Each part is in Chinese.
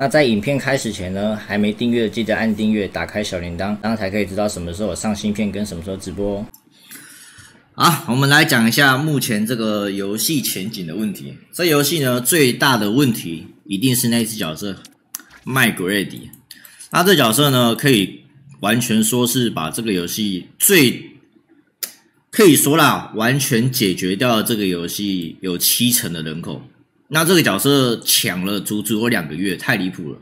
那在影片开始前呢，还没订阅记得按订阅，打开小铃铛，这样才可以知道什么时候上新片跟什么时候直播。好，我们来讲一下目前这个游戏前景的问题。这游戏呢，最大的问题一定是那只角色麦格瑞迪。那这角色呢，可以完全说是把这个游戏最可以说啦，完全解决掉这个游戏有七成的人口。那这个角色抢了足足有两个月，太离谱了。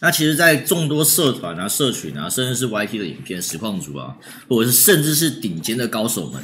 那其实，在众多社团啊、社群啊，甚至是 YT 的影片、实况组啊，或者是甚至是顶尖的高手们，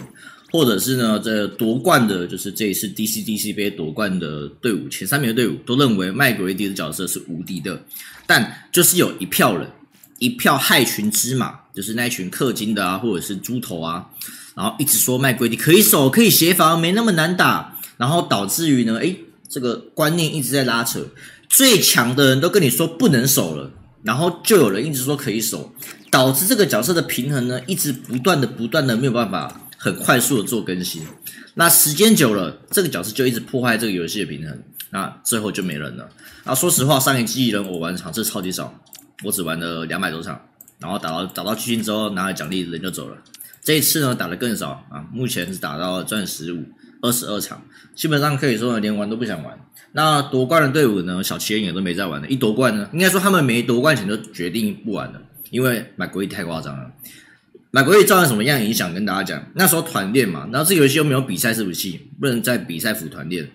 或者是呢，这夺冠的，就是这一次 DCDC 杯夺冠的队伍前三名的队伍，都认为麦格瑞迪的角色是无敌的。但就是有一票人，一票害群之马，就是那群氪金的啊，或者是猪头啊，然后一直说麦格瑞迪可以守，可以协防，没那么难打，然后导致于呢，诶。这个观念一直在拉扯，最强的人都跟你说不能守了，然后就有人一直说可以守，导致这个角色的平衡呢，一直不断的、不断的没有办法很快速的做更新。那时间久了，这个角色就一直破坏这个游戏的平衡，那最后就没人了。啊，说实话，上一季人我玩场次超级少，我只玩了两百多场，然后打到打到巨星之后拿了奖励，人就走了。这一次呢，打的更少啊，目前是打到钻石五。二十二场，基本上可以说连玩都不想玩。那夺冠的队伍呢？小七也都没在玩的。一夺冠呢，应该说他们没夺冠前就决定不玩了，因为买国力太夸张了。买国力造成什么样影响？跟大家讲，那时候团练嘛，然后这游戏又没有比赛服器，不能在比赛服团练，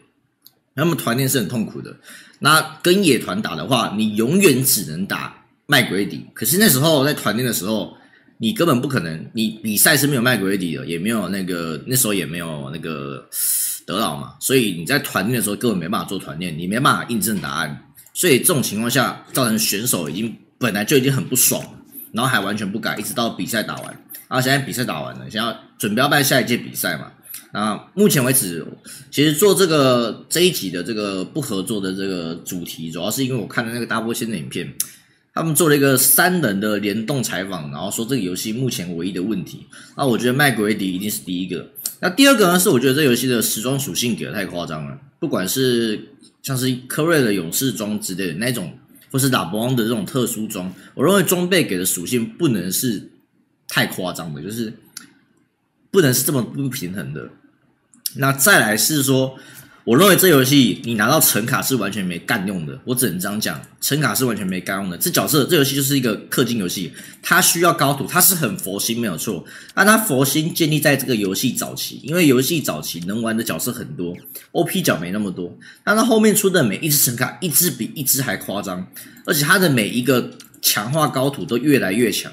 那么团练是很痛苦的。那跟野团打的话，你永远只能打麦鬼底。可是那时候在团练的时候。你根本不可能，你比赛是没有麦格瑞迪的，也没有那个那时候也没有那个德劳嘛，所以你在团练的时候根本没办法做团练，你没办法印证答案，所以这种情况下造成选手已经本来就已经很不爽，然后还完全不改，一直到比赛打完，然后现在比赛打完了，想要准备要办下一届比赛嘛，那目前为止，其实做这个这一集的这个不合作的这个主题，主要是因为我看了那个大波仙的影片。他们做了一个三人的联动采访，然后说这个游戏目前唯一的问题。那我觉得麦格瑞迪一定是第一个。那第二个呢？是我觉得这游戏的时装属性给的太夸张了，不管是像是科瑞的勇士装之类的那种，或是打博王的这种特殊装，我认为装备给的属性不能是太夸张的，就是不能是这么不平衡的。那再来是说。我认为这游戏你拿到橙卡是完全没干用的，我只能这样讲，橙卡是完全没干用的。这角色这游戏就是一个氪金游戏，它需要高土，它是很佛心没有错。那它佛心建立在这个游戏早期，因为游戏早期能玩的角色很多，OP 角没那么多。但它后面出的每一只橙卡，一只比一只还夸张，而且它的每一个强化高土都越来越强。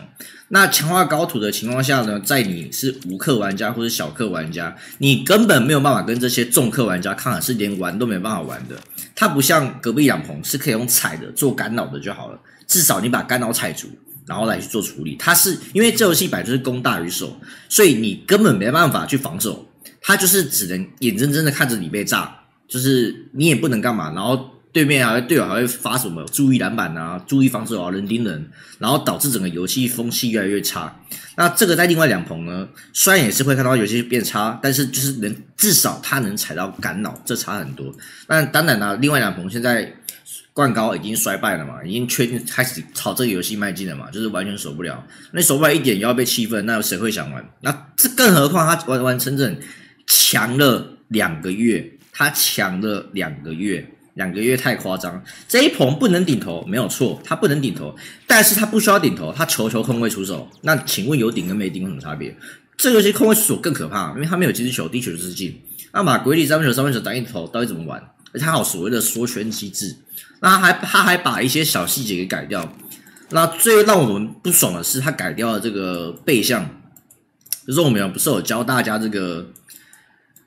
那强化高土的情况下呢，在你是无氪玩家或者小氪玩家，你根本没有办法跟这些重氪玩家抗衡，是连玩都没办法玩的。它不像隔壁养棚是可以用踩的做干扰的就好了，至少你把干扰踩足，然后来去做处理。它是因为这游戏本来就是攻大于守，所以你根本没办法去防守，它就是只能眼睁睁的看着你被炸，就是你也不能干嘛，然后。对面还会队友还会发什么注意篮板啊，注意防守啊，人盯人，然后导致整个游戏风气越来越差。那这个在另外两棚呢，虽然也是会看到游戏变差，但是就是能至少他能踩到干扰，这差很多。但当然呢，另外两棚现在冠高已经衰败了嘛，已经确定开始朝这个游戏迈进了嘛，就是完全守不了。那守不了一点也要被气愤，那谁会想玩？那这更何况他完完整整强了两个月，他强了两个月。两个月太夸张，这一棚不能顶头，没有错，他不能顶头，但是他不需要顶头，他球球空位出手，那请问有顶跟没顶有什么差别？这游戏空位出手更可怕，因为他没有接球，低球就是进。那马鬼里三分球、三分球打一头到底怎么玩？而且他有所谓的缩圈机制，那他还他还把一些小细节给改掉。那最让我们不爽的是，他改掉了这个背向，就是我们不是有教大家这个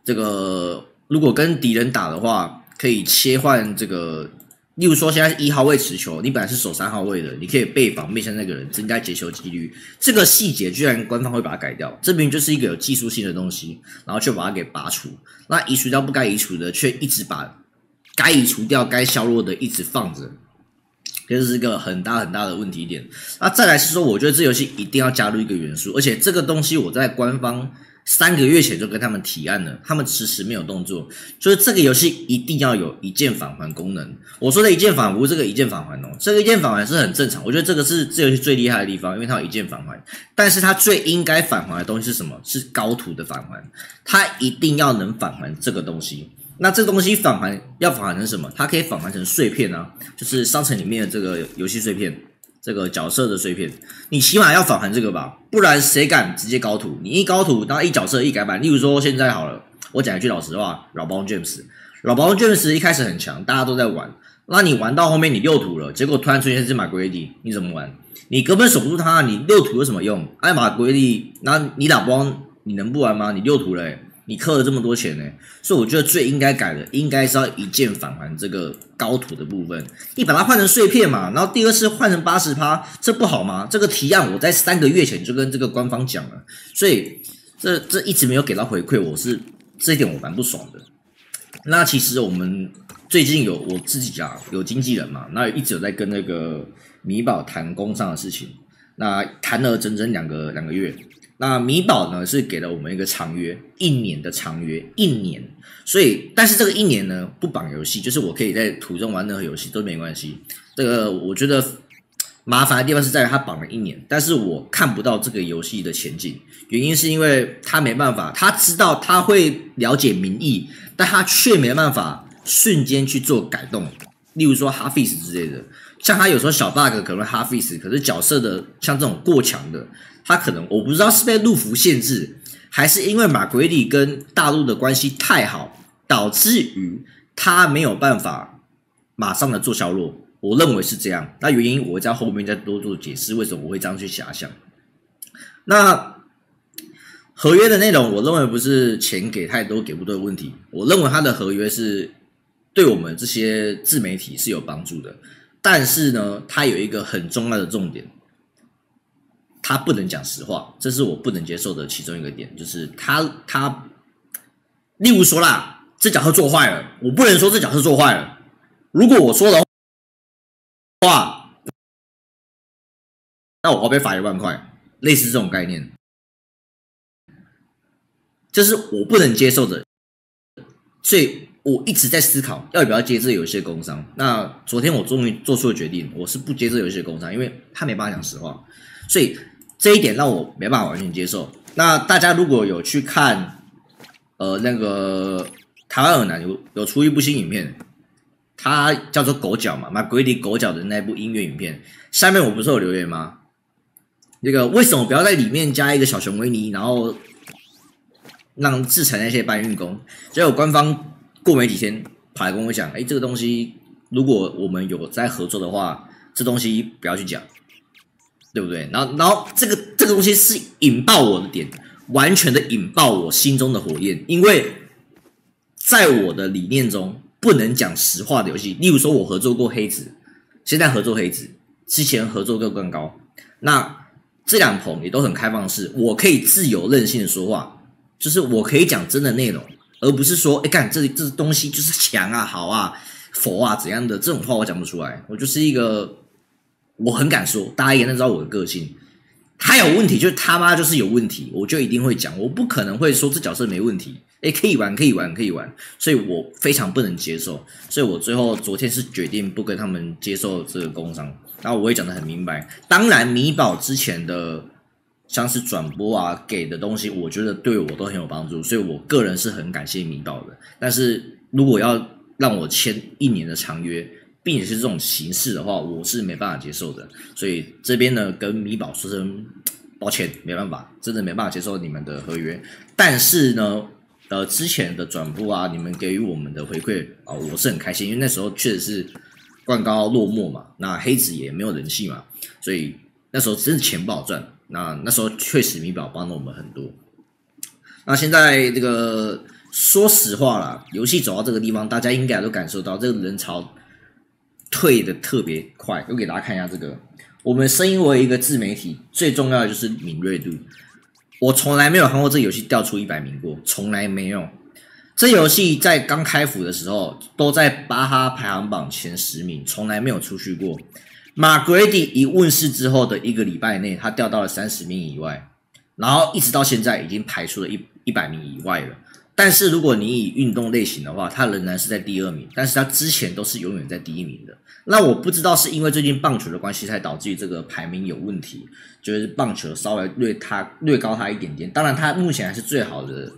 这个，如果跟敌人打的话。可以切换这个，例如说现在一号位持球，你本来是守三号位的，你可以背防面向那个人，增加接球几率。这个细节居然官方会把它改掉，这明明就是一个有技术性的东西，然后却把它给拔除。那移除掉不该移除的，却一直把该移除掉、该削弱的一直放着，这是一个很大很大的问题点。那再来是说，我觉得这游戏一定要加入一个元素，而且这个东西我在官方。三个月前就跟他们提案了，他们迟迟没有动作，所以这个游戏一定要有一键返还功能。我说的一键返不是这个一键返还哦，这个一键返还是很正常，我觉得这个是这游戏最厉害的地方，因为它有一键返还。但是它最应该返还的东西是什么？是高图的返还，它一定要能返还这个东西。那这东西返还要返还成什么？它可以返还成碎片啊，就是商城里面的这个游戏碎片。这个角色的碎片，你起码要返还这个吧，不然谁敢直接高图？你一高图，然后一角色一改版，例如说现在好了，我讲一句老实话，老包 James，老包 James 一开始很强，大家都在玩，那你玩到后面你六图了，结果突然出现这马格瑞迪，你怎么玩？你根本守不住他，你六图有什么用？艾玛格瑞迪，那你打包你能不玩吗？你六图嘞？你氪了这么多钱呢，所以我觉得最应该改的，应该是要一键返还这个高图的部分。你把它换成碎片嘛，然后第二次换成八十趴，这不好吗？这个提案我在三个月前就跟这个官方讲了，所以这这一直没有给到回馈，我是这一点我蛮不爽的。那其实我们最近有我自己啊，有经纪人嘛，那一直有在跟那个米宝谈工上的事情，那谈了整整两个两个月。那米宝呢是给了我们一个长约，一年的长约，一年。所以，但是这个一年呢不绑游戏，就是我可以在途中玩任何游戏都没关系。这个我觉得麻烦的地方是在于他绑了一年，但是我看不到这个游戏的前景。原因是因为他没办法，他知道他会了解民意，但他却没办法瞬间去做改动。例如说哈菲斯之类的，像他有时候小 bug 可能哈菲斯，可是角色的像这种过强的。他可能我不知道是被路服限制，还是因为马奎利跟大陆的关系太好，导致于他没有办法马上的做销落。我认为是这样。那原因我在后面再多做解释，为什么我会这样去遐想。那合约的内容，我认为不是钱给太多给不多的问题。我认为他的合约是对我们这些自媒体是有帮助的，但是呢，它有一个很重要的重点。它不能讲实话，这是我不能接受的其中一个点，就是他他，例如说啦，这角色做坏了，我不能说这角色做坏了。如果我说的话，那我要被罚一万块，类似这种概念，这是我不能接受的。所以我一直在思考要不要接这游戏的工商。那昨天我终于做出了决定，我是不接这游戏的工商，因为他没办法讲实话，所以。这一点让我没办法完全接受。那大家如果有去看，呃，那个台湾耳男有有出一部新影片，它叫做《狗脚》嘛，马鬼里狗脚的那部音乐影片，下面我不是有留言吗？那个为什么不要在里面加一个小熊维尼，然后让制裁那些搬运工？结果官方过没几天跑来跟我讲，哎，这个东西如果我们有在合作的话，这东西不要去讲。对不对？然后，然后这个这个东西是引爆我的点，完全的引爆我心中的火焰。因为在我的理念中，不能讲实话的游戏，例如说我合作过黑子，现在合作黑子，之前合作过更高。那这两棚也都很开放式，我可以自由任性的说话，就是我可以讲真的内容，而不是说，哎，干这这东西就是强啊、好啊、佛啊怎样的这种话，我讲不出来。我就是一个。我很敢说，大家也能知道我的个性。他有问题，就是他妈就是有问题，我就一定会讲。我不可能会说这角色没问题，哎，可以玩，可以玩，可以玩。所以我非常不能接受。所以我最后昨天是决定不跟他们接受这个工伤。然后我也讲的很明白。当然，米宝之前的像是转播啊给的东西，我觉得对我都很有帮助。所以我个人是很感谢米宝的。但是如果要让我签一年的长约，并且是这种形式的话，我是没办法接受的。所以这边呢，跟米宝说声抱歉，没办法，真的没办法接受你们的合约。但是呢，呃，之前的转播啊，你们给予我们的回馈啊，我是很开心，因为那时候确实是冠高落寞嘛，那黑子也没有人气嘛，所以那时候真是钱不好赚。那那时候确实米宝帮了我们很多。那现在这个说实话啦，游戏走到这个地方，大家应该都感受到这个人潮。退的特别快，我给大家看一下这个。我们身为一个自媒体，最重要的就是敏锐度。我从来没有看过这游戏掉出一百名过，从来没有。这游戏在刚开服的时候，都在巴哈排行榜前十名，从来没有出去过。马格瑞迪一问世之后的一个礼拜内，他掉到了三十名以外。然后一直到现在已经排出了一一百名以外了。但是如果你以运动类型的话，它仍然是在第二名，但是它之前都是永远在第一名的。那我不知道是因为最近棒球的关系才导致于这个排名有问题，就是棒球稍微略它略高它一点点。当然，它目前还是最好的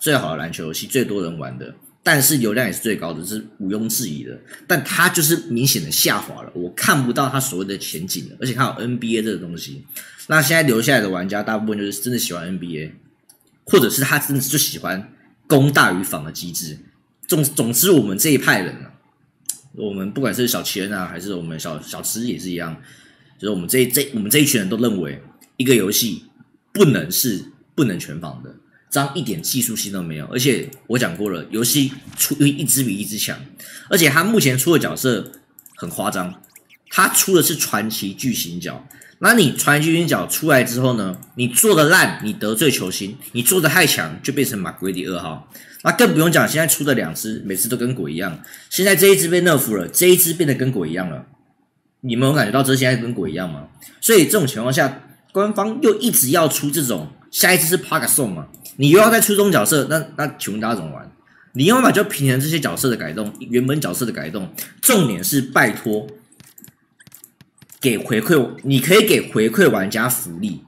最好的篮球游戏，最多人玩的，但是流量也是最高的，是毋庸置疑的。但它就是明显的下滑了，我看不到它所谓的前景了。而且它有 NBA 这个东西，那现在留下来的玩家大部分就是真的喜欢 NBA，或者是他真的就喜欢。攻大于防的机制，总总之，我们这一派人啊，我们不管是小齐恩啊，还是我们小小池也是一样，就是我们这这我们这一群人都认为，一个游戏不能是不能全防的，这样一点技术性都没有。而且我讲过了，游戏出一支比一支强，而且他目前出的角色很夸张，他出的是传奇巨型角。那你传奇巨型角出来之后呢？你做的烂，你得罪球星；你做的太强，就变成马奎迪二号。那更不用讲，现在出的两只，每次都跟鬼一样。现在这一只被 nerf 了，这一只变得跟鬼一样了。你们有感觉到这现在跟鬼一样吗？所以这种情况下，官方又一直要出这种下一只是 p a 送嘛？你又要再出中角色，那那请问大家怎么玩？你要么就平衡这些角色的改动，原本角色的改动，重点是拜托。给回馈，你可以给回馈玩家福利，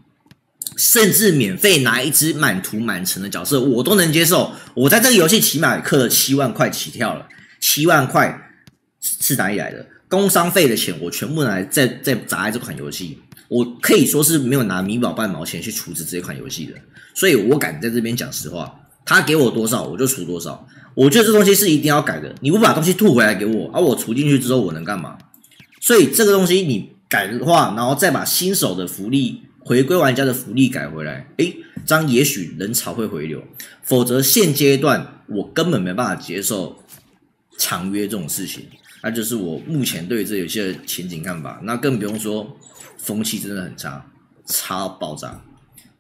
甚至免费拿一只满图满城的角色，我都能接受。我在这个游戏起码氪了七万块起跳了，七万块是哪里来的？工商费的钱我全部拿来再再砸在这款游戏，我可以说是没有拿米宝半毛钱去处置这款游戏的，所以我敢在这边讲实话，他给我多少我就出多少。我觉得这东西是一定要改的，你不把东西吐回来给我，而我出进去之后我能干嘛？所以这个东西你。改的话，然后再把新手的福利、回归玩家的福利改回来，诶，这样也许人潮会回流。否则现阶段我根本没办法接受长约这种事情，那就是我目前对这游戏的前景看法。那更不用说风气真的很差，差爆炸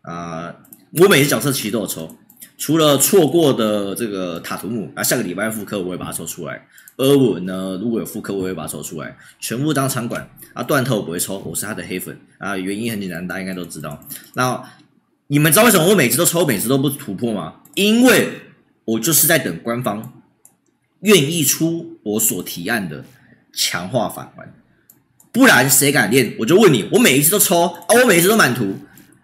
啊！我每次角色其实都有抽。除了错过的这个塔图姆啊，下个礼拜复刻我会把它抽出来。阿文呢，如果有复刻我会把它抽出来，全部当场馆啊。断头我不会抽，我是他的黑粉啊。原因很简单，大家应该都知道。那你们知道为什么我每次都抽，每次都不突破吗？因为我就是在等官方愿意出我所提案的强化返还，不然谁敢练？我就问你，我每一次都抽啊，我每一次都满图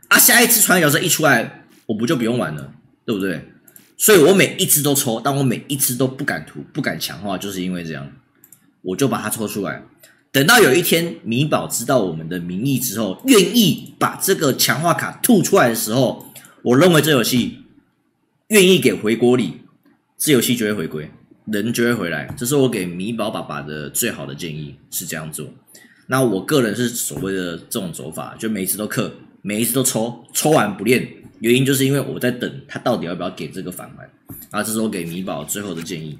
啊，下一次传角色一出来，我不就不用玩了？对不对？所以我每一只都抽，但我每一只都不敢涂、不敢强化，就是因为这样，我就把它抽出来。等到有一天米宝知道我们的名义之后，愿意把这个强化卡吐出来的时候，我认为这游戏愿意给回国礼，这游戏就会回归，人就会回来。这是我给米宝爸爸的最好的建议，是这样做。那我个人是所谓的这种走法，就每一次都氪，每一次都抽，抽完不练。原因就是因为我在等他到底要不要给这个返还啊，这是我给米宝最后的建议。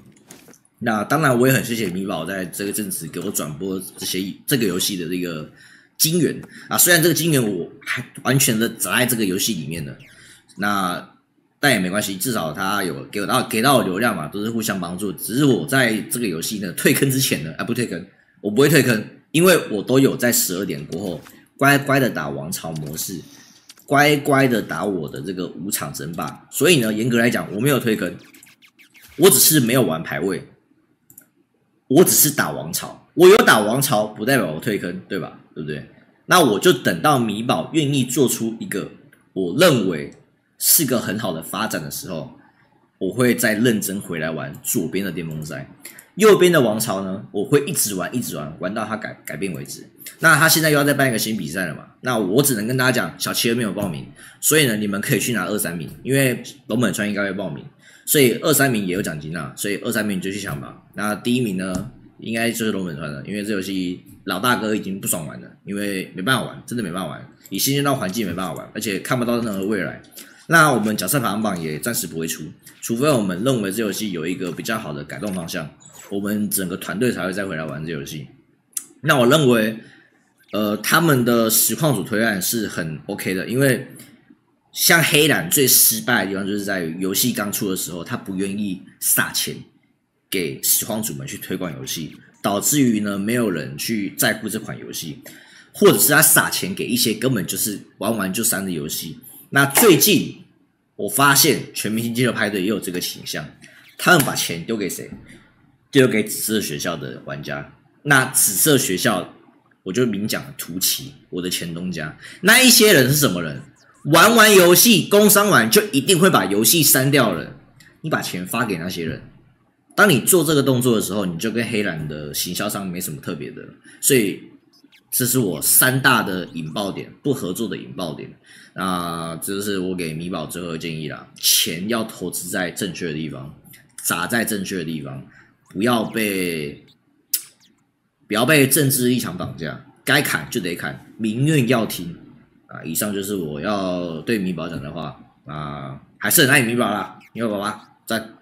那当然我也很谢谢米宝在这个阵子给我转播这些这个游戏的这个金元啊，虽然这个金元我还完全的砸在这个游戏里面的，那但也没关系，至少他有给我到给到我流量嘛，都是互相帮助。只是我在这个游戏呢退坑之前呢，啊不退坑，我不会退坑，因为我都有在十二点过后乖乖的打王朝模式。乖乖的打我的这个五场争霸，所以呢，严格来讲，我没有退坑，我只是没有玩排位，我只是打王朝，我有打王朝，不代表我退坑，对吧？对不对？那我就等到米宝愿意做出一个我认为是个很好的发展的时候，我会再认真回来玩左边的巅峰赛。右边的王朝呢，我会一直玩，一直玩，玩到他改改变为止。那他现在又要再办一个新比赛了嘛？那我只能跟大家讲，小七没有报名，所以呢，你们可以去拿二三名，因为龙本川应该会报名，所以二三名也有奖金啊，所以二三名就去抢吧。那第一名呢，应该就是龙本川了，因为这游戏老大哥已经不爽玩了，因为没办法玩，真的没办法玩，以新鲜到环境没办法玩，而且看不到任何未来。那我们角色排行榜也暂时不会出，除非我们认为这游戏有一个比较好的改动方向。我们整个团队才会再回来玩这游戏。那我认为，呃，他们的实况组推案是很 OK 的，因为像黑染最失败的地方就是在游戏刚出的时候，他不愿意撒钱给实况组们去推广游戏，导致于呢没有人去在乎这款游戏，或者是他撒钱给一些根本就是玩完就删的游戏。那最近我发现全明星街头派对也有这个倾向，他们把钱丢给谁？丢给紫色学校的玩家。那紫色学校，我就明讲图奇，我的前东家。那一些人是什么人？玩完游戏，工商完就一定会把游戏删掉了。你把钱发给那些人，当你做这个动作的时候，你就跟黑蓝的行销商没什么特别的。所以，这是我三大的引爆点，不合作的引爆点。那这是我给米宝最后的建议啦：钱要投资在正确的地方，砸在正确的地方，不要被不要被政治立场绑架，该砍就得砍，民怨要听。啊，以上就是我要对米宝讲的话啊，还是很爱米宝啦，米宝宝宝，赞。